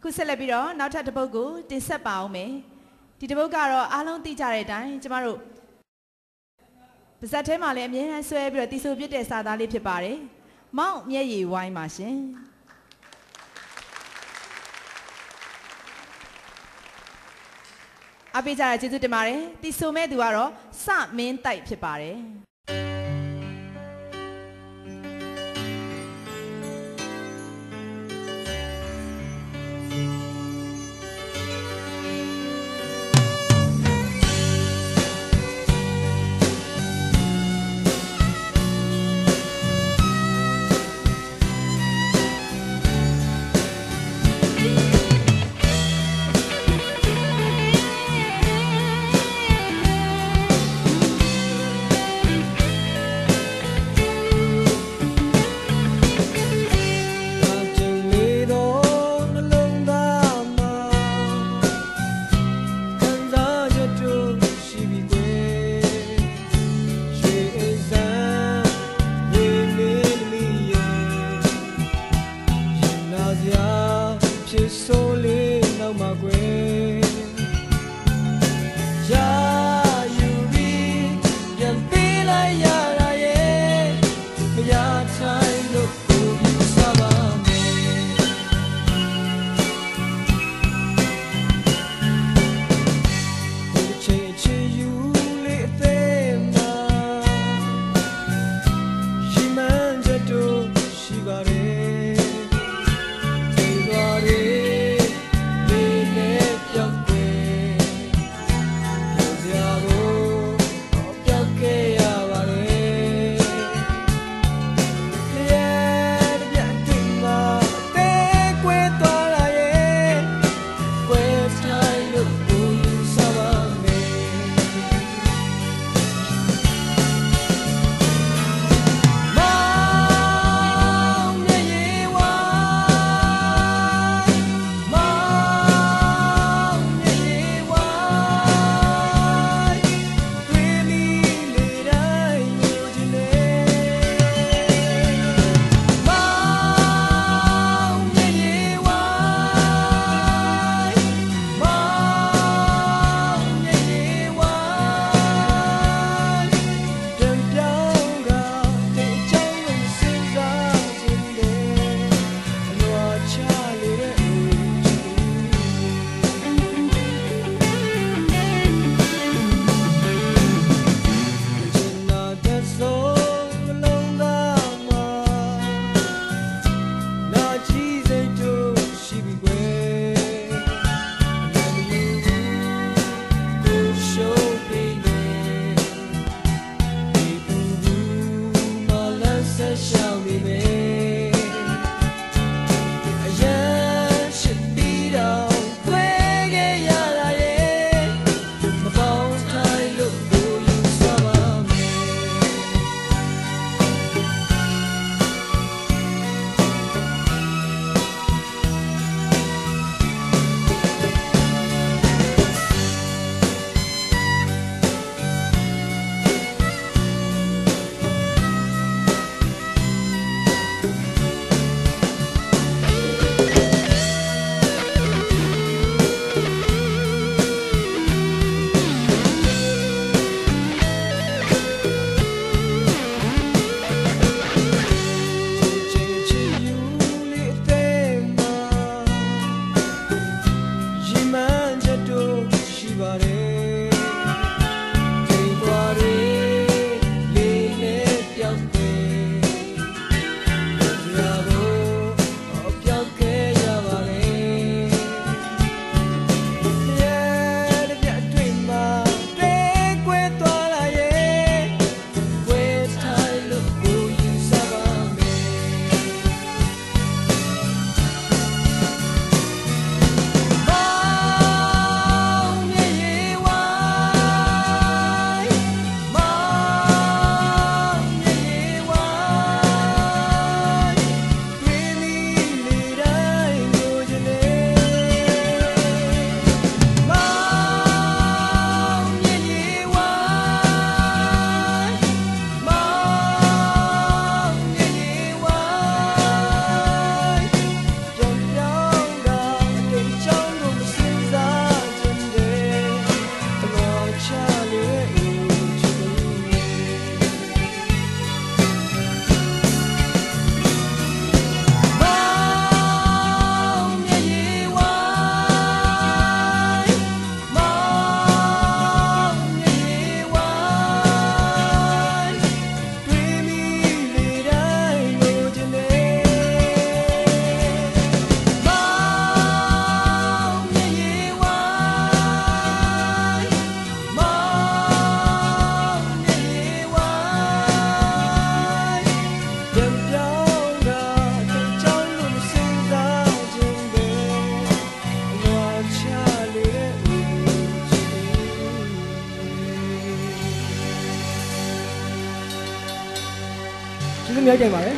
အခုဆက်လက်ပြီးတော့နောက်ထပ်တစ်ပုဒ်ကိုတင်ဆက်ပါအောင်မယ်ဒီတစ်ပုဒ်ကတော့အားလုံးသိကြတဲ့အတိုင်းကျမတို့ပါဇက်ထဲမှာလည်းအမြဲတမ်းဆွဲပြီးတော့တီဆိုပြစ်တဲ့စာသားလေးဖြစ်ပါတယ်မောင်မျက်ရည်ဝိုင်းပါရှင်အပေးကြတာကျေးဇူးတင်ပါတယ်တီဆိုမဲ့သူကတော့စမင်းတိုက်ဖြစ်ပါတယ် 你要干嘛呀